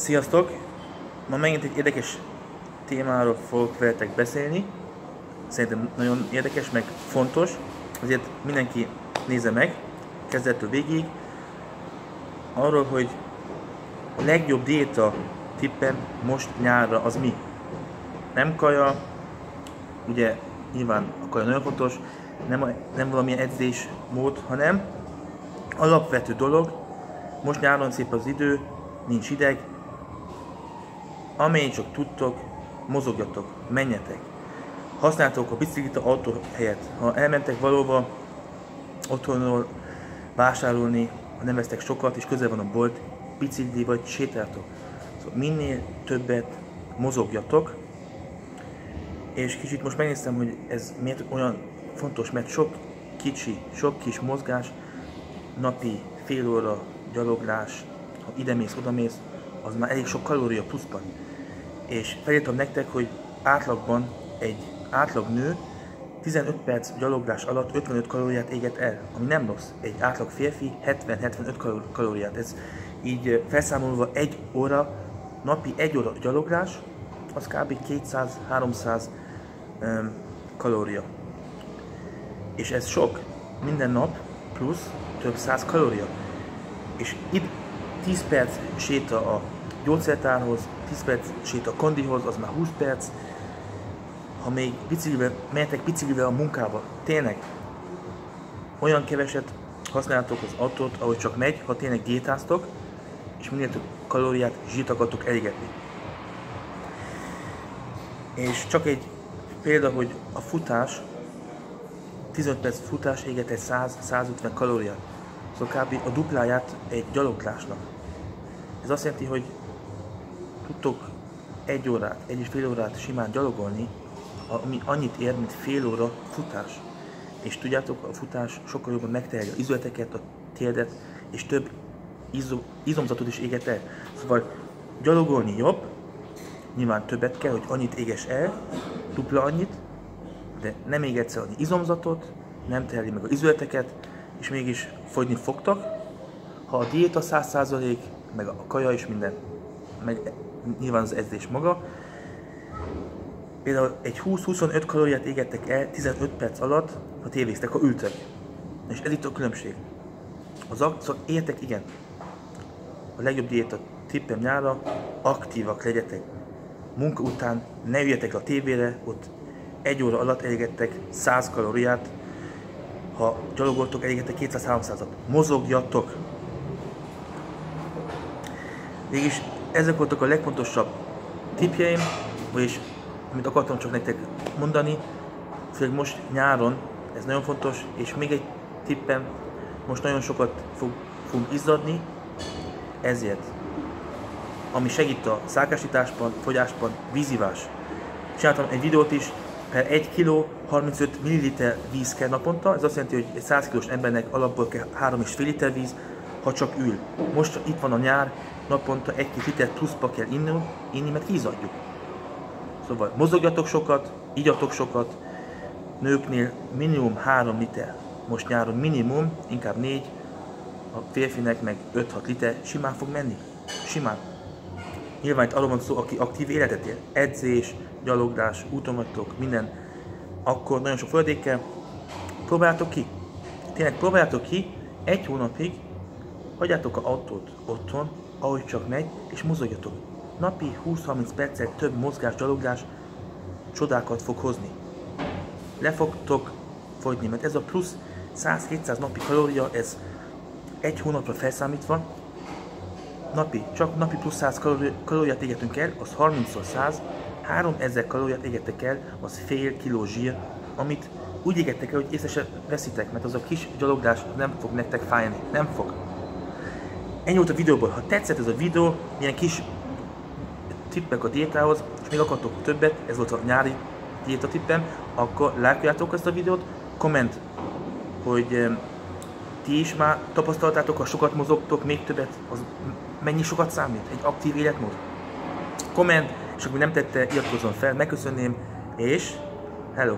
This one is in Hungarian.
Sziasztok! Ma megint egy érdekes témáról fogok veletek beszélni. Szerintem nagyon érdekes, meg fontos, ezért mindenki nézze meg, kezdettől végig. Arról, hogy a legjobb diéta tippem most nyárra az mi? Nem kaja, ugye nyilván a kaja nagyon fontos, nem, a, nem valamilyen edzésmód, hanem alapvető dolog, most nyáron szép az idő, nincs ideg, amennyit csak tudtok, mozogjatok, menjetek. Használtok a biciklit a autó helyett. Ha elmentek valóba otthonról vásárolni, ha nem vesztek sokat, és közel van a bolt, bicikli vagy sétáltok. Szóval minél többet mozogjatok, és kicsit most megnéztem, hogy ez miért olyan fontos, mert sok kicsi, sok kis mozgás, napi fél óra gyaloglás, ha ide mész, oda mész, az már elég sok kalória pluszban. És felírtam nektek, hogy átlagban egy átlag nő 15 perc gyaloglás alatt 55 kalóriát éget el, ami nem rossz. Egy átlag férfi 70-75 kalóriát. Ez így felszámolva egy óra, napi egy óra gyaloglás, az kb. 200-300 um, kalória. És ez sok, minden nap plusz több száz kalória. És itt 10 perc séta a gyógyszertárhoz, 10 perc séta a kondihoz, az már 20 perc. Ha még biciklivel, mehetek biciklivel a munkába, tényleg olyan keveset használtok az autót, ahogy csak megy, ha tényleg gétáztok, és minél több kalóriát, zsírt akartok elégetni. És csak egy példa, hogy a futás, 15 perc futás éget egy 100-150 kalóriát. Szóval kb. a dupláját egy gyaloglásnak. Ez azt jelenti, hogy tudtok egy órát, egy és fél órát simán gyalogolni, ami annyit ér, mint fél óra futás. És tudjátok, a futás sokkal jobban megtehelje a izületeket, a térdet, és több izom, izomzatot is éget el. Szóval gyalogolni jobb, nyilván többet kell, hogy annyit éges el, dupla annyit, de nem égetsz el annyi izomzatot, nem terheli meg a izületeket, és mégis fogyni fogtok. Ha a diéta 100%, meg a kaja is minden, meg nyilván az edzés maga, például egy 20-25 kalóriát égettek el 15 perc alatt, ha tévéztek, ha ültek. És ez itt a különbség. Az akciók, értek, igen, a legjobb diéta tippem nyára, aktívak legyetek. Munka után ne üljetek a tévére, ott egy óra alatt elégettek 100 kalóriát, ha gyalogoltok, elégettek 200-300-at. Mozogjatok! Mégis ezek voltak a legfontosabb tippjeim, vagyis amit akartam csak nektek mondani, főleg most nyáron, ez nagyon fontos, és még egy tippem, most nagyon sokat fog, fogunk izzadni, ezért, ami segít a szálkásításban, fogyásban, vízivás. Csináltam egy videót is, per 1 kg 35 ml víz kell naponta, ez azt jelenti, hogy egy 100 kg embernek alapból kell 3,5 liter víz, ha csak ül. Most itt van a nyár, naponta 1 liter pluszba kell inni, inni mert hízadjuk. Szóval mozogjatok sokat, igyatok sokat, nőknél minimum 3 liter, most nyáron minimum, inkább 4, a férfinek meg 5-6 liter simán fog menni. Simán. Nyilván itt arról van szó, aki aktív életet él. Edzés, gyaloglás, úton minden. Akkor nagyon sok földékkel. Próbáljátok ki. Tényleg próbáljátok ki, egy hónapig hagyjátok a autót otthon, ahogy csak megy, és mozogjatok. Napi 20-30 perccel több mozgás, gyaloglás csodákat fog hozni. Le fogtok fogyni, mert ez a plusz 100-700 napi kalória, ez egy hónapra felszámítva, napi, csak napi plusz 100 kalóriát égetünk el, az 30 100, 3000 kalóriát égettek el, az fél kiló zsír, amit úgy égettek el, hogy észre se veszitek, mert az a kis gyaloglás nem fog nektek fájni. Nem fog. Ennyi volt a videóból. Ha tetszett ez a videó, milyen kis tippek a diétához, és még akartok többet, ez volt a nyári diéta tippem, akkor lájkoljátok ezt a videót, komment, hogy ti is már tapasztaltátok, ha sokat mozogtok, még többet, az mennyi sokat számít? Egy aktív életmód? Komment, és akkor nem tette, iratkozzon fel, megköszönném, és hello!